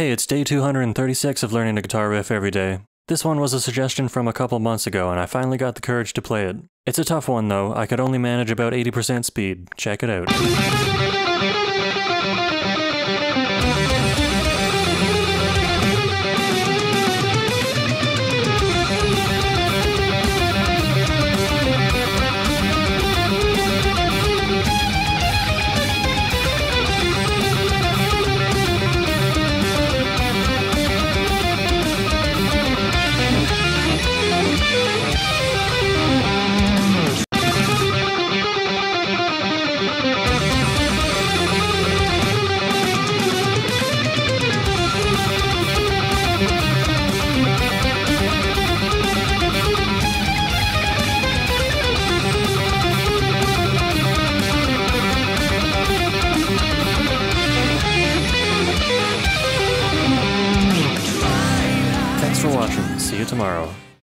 Hey, it's day 236 of learning a guitar riff every day. This one was a suggestion from a couple months ago, and I finally got the courage to play it. It's a tough one though, I could only manage about 80% speed. Check it out. Thanks for watching. See you tomorrow.